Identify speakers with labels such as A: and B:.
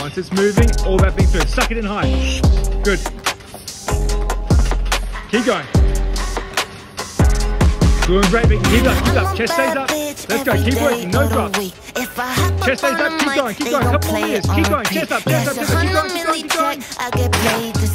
A: Once it's moving, all that being through. Suck it in high. Good. Keep going. Doing great, Vicky. Keep up, keep up. Chest stays up. Let's go. Keep working. No drops. Chest stays up. Keep going. Keep going. Couple more years. Keep going. Chest up. Chest up. Chest up. Keep going. Keep going. Keep going.